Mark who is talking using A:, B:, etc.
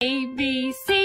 A: A, B, C.